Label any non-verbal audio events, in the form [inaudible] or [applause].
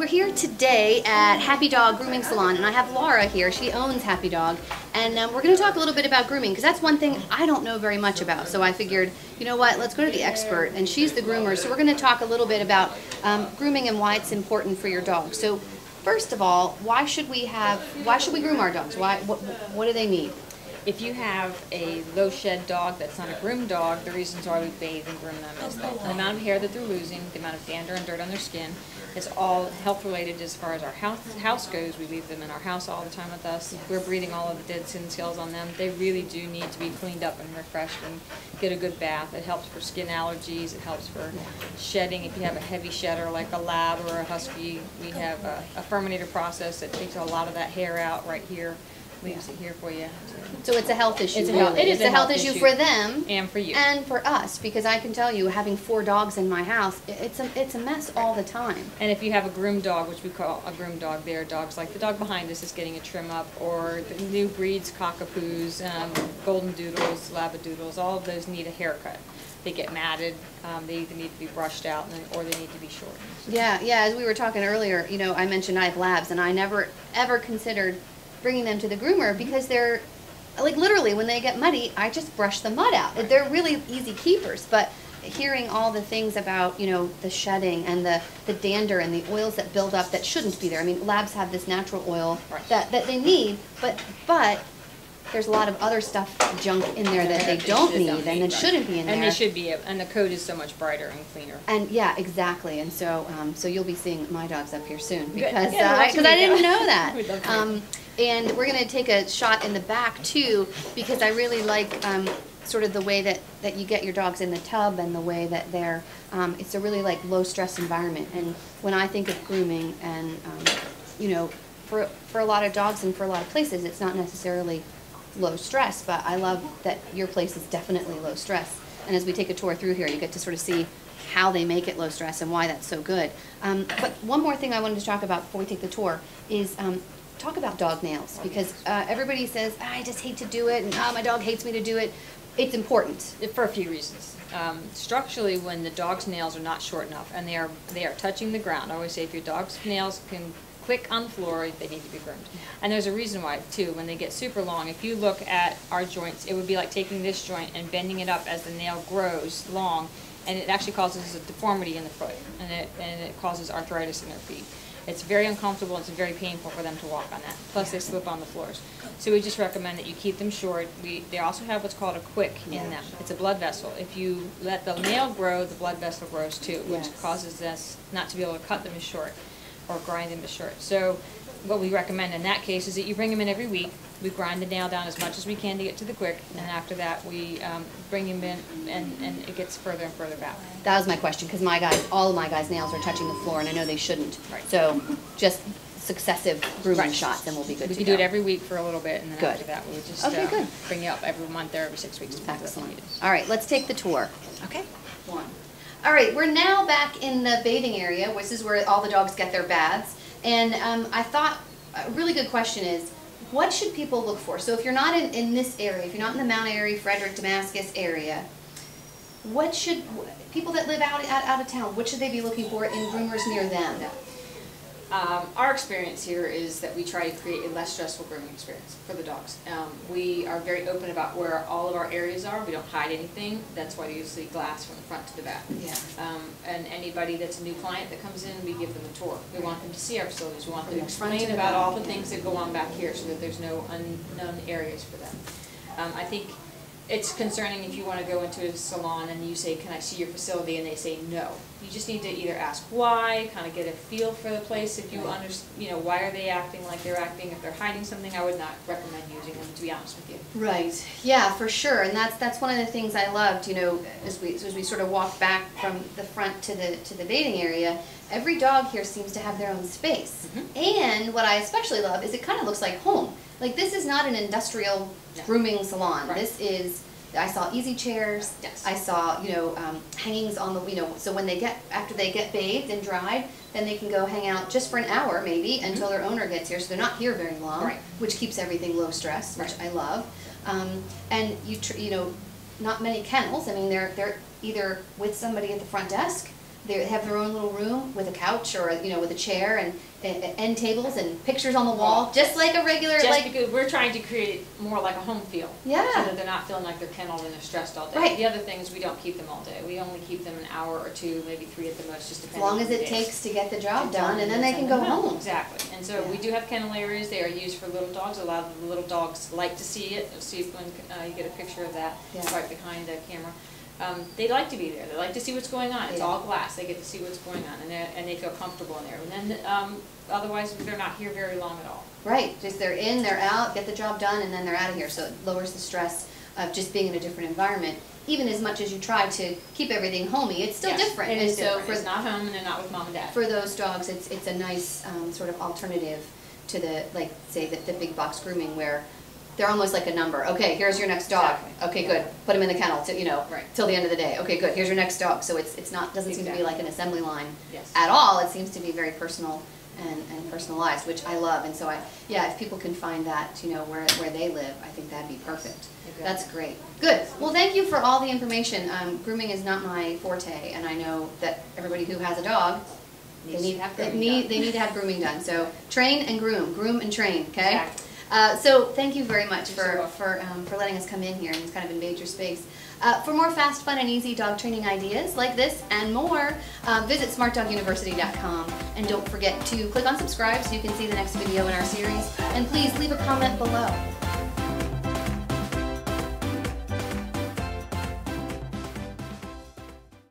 we're here today at Happy Dog Grooming Salon, and I have Laura here. She owns Happy Dog, and um, we're going to talk a little bit about grooming because that's one thing I don't know very much about. So I figured, you know what, let's go to the expert, and she's the groomer. So we're going to talk a little bit about um, grooming and why it's important for your dog. So first of all, why should we have? Why should we groom our dogs? Why? What, what do they need? If you have a low shed dog that's not a groomed dog, the reasons why we bathe and groom them is the amount of hair that they're losing, the amount of dander and dirt on their skin. It's all health related as far as our house, house goes. We leave them in our house all the time with us. We're breathing all of the dead skin cells on them. They really do need to be cleaned up and refreshed and get a good bath. It helps for skin allergies. It helps for shedding. If you have a heavy shedder like a lab or a husky, we have a, a Furminator process that takes a lot of that hair out right here leaves it here for you. So it's a health issue. It's a really. health- it is It's a health issue for them And for you. and for us because I can tell you, having four dogs in my house, i- it's a it's a mess all the time. And if you have a groomed dog, which we call a groomed dog, they are dogs like the dog behind us is getting a trim up, or the new breeds, cockapoos, um, golden doodles, labradoodles, all of those need a haircut. They get matted, um, they either need to be brushed out, and- or they need to be shortened. Yeah, yeah. As we were talking earlier, you know, I mentioned I have labs, and I never ever considered bringing them to the groomer because they're like literally when they get muddy, I just brush the mud out. They're really easy keepers, but hearing all the things about you know the shedding and the the dander and the oils that build up that shouldn't be there. I mean, labs have this natural oil Right. that that they need, but but there's a lot of other stuff junk in there that they don't need and that shouldn't be in there. And they should be, and the coat is so much brighter and cleaner. And yeah, exactly. And so, um, so you'll be seeing my dogs up here soon Good. because Yeah, to because I didn't know that. [laughs] We'd love to meet Um, and we're gonna take a shot in the back too because I really like um, sort of the way that that you get your dogs in the tub and the way that they're. Um, it's a really like low stress environment. And when I think of grooming and um, you know, for for a lot of dogs and for a lot of places, it's not necessarily low stress, but I love that your place is definitely low stress. And as we take a tour through here, you get to sort of see how they make it low stress and why that's so good. Um, but one more thing I wanted to talk about before we take the tour is um, talk about dog nails because uh, everybody says, "Ah, I just hate to do it and oh, my dog hates me to do it. It's important. For a few reasons. Um, structurally, when the dog's nails are not short enough and they are they are touching the ground, I always say if your dog's nails can click on the floor, they need to be groomed. And there's a reason why too. When they get super long, if you look at our joints, it would be like taking this joint and bending it up as the nail grows long, and it actually causes a deformity in the foot, and it and it causes arthritis in their feet. It's very uncomfortable. It's very painful for them to walk on that. Plus, they slip on the floors. So we just recommend that you keep them short. We they also have what's called a quick in them. It's a blood vessel. If you let the nail grow, the blood vessel grows too, which Yes. causes us not to be able to cut them as short or grind them as short. So what we recommend in that case is that you bring them in every week. We grind the nail down as much as we can to get to the quick, and after that we um, bring him in, and, and it gets further and further back. That was my question because my guys, all of my guys' nails are touching the floor, and I know they shouldn't. Right. So just successive grooming Right. shots, and we'll be good We to can go. do it every week for a little bit, and then Good. after that we would just Okay, uh, good. bring you up every month or every six weeks. depends what Excellent. you. All right, let's take the tour. Okay. One. All right, we're now back in the bathing area, which is where all the dogs get their baths. And um, I thought a really good question is, what should people look for? So if you're not in, in this area, if you're not in the Mount Airy, Frederick, Damascus area, what should people that live out, out out of town? What should they be looking for in groomers near them? Um, our experience here is that we try to create a less stressful grooming experience for the dogs. Um, we are very open about where all of our areas are. We don't hide anything. That's why you see glass from the front to the back. Yeah. Um, and anybody that's a new client that comes in, we give them a tour. We want them to see our facilities. We want them to From the front to explain about all the things that go on back here so that there's no unknown areas for them. Um, I think it's concerning if you want to go into a salon and you say, can I see your facility? And they say no. You just need to either ask why, kind of get a feel for the place. If you understand, you know, why are they acting like they're acting? If they're hiding something, I would not recommend using them, to be honest with you. Right. Yeah, for sure. And that's that's one of the things I loved. You know, as we as we sort of walk back from the front to the to the bathing area, every dog here seems to have their own space. Mhm. And what I especially love is it kind of looks like home. Like this is not an industrial No. grooming salon. Right. This is. I saw easy chairs. Yes. I saw, you know, um, hangings on the, you know, so when they get, after they get bathed and dried, then they can go hang out just for an hour maybe until their owner gets here. So they're not here very long Mm-hmm. Right. which keeps everything low stress, which Right. I love. Um, and you, tr- you know, not many kennels. I mean, they're they're either with somebody at the front desk they have their own little room with a couch or, you know, with a chair and, and end tables and pictures on the wall, just like a regular, Just like, because we're trying to create more like a home feel. Yeah. So that they're not feeling like they're kenneled and they're stressed all day. Right. The other thing is we don't keep them all day. We only keep them an hour or two, maybe three at the most, just as depending on long as it days. takes to get the job done, and then they can go them home. Exactly, and so we do have kennel areas, they are used for little dogs, a lot of the little dogs like to see it, You'll see if when, uh, you get a picture of that, Yeah. right behind the camera. Um, they like to be there, they like to see what's going on, it's Yeah. all glass, they get to see what's going on, and they, and they feel comfortable in there, and then, um, otherwise, they're not here very long at all. Right, just they're in, they're out, get the job done, and then they're out of here, so it lowers the stress of just being in a different environment. Even as much as you try to keep everything homey, it's still Yes, different. It And is so different, for- it's not home and they're not with mom and dad. for those dogs, it's, it's a nice, um, sort of alternative to the, like, say, the, the big box grooming where they're almost like a number. Okay, here's your next dog. Exactly. Okay, good. Put him in the kennel to, you know, Right. till the end of the day. Okay, good. Here's your next dog. So it's, it's not, doesn't seem to be like an assembly line Yes. at all. It seems to be very personal and, and personalized, which I love. And so I, yeah, if people can find that, you know, where, where they live, I think that'd be perfect. Exactly. That's great. Good. Well, thank you for all the information. Um, grooming is not my forte, and I know that everybody who has a dog they need, have they need, they need to have grooming done, so train and groom, groom and train, okay? Exactly. Uh, so, thank you very much You're so for, welcome. for, um, for letting us come in here and kind of invade your space. Uh, for more fast, fun, and easy dog training ideas like this and more, uh, visit smartdoguniversity.com and don't forget to click on subscribe so you can see the next video in our series, and please leave a comment below.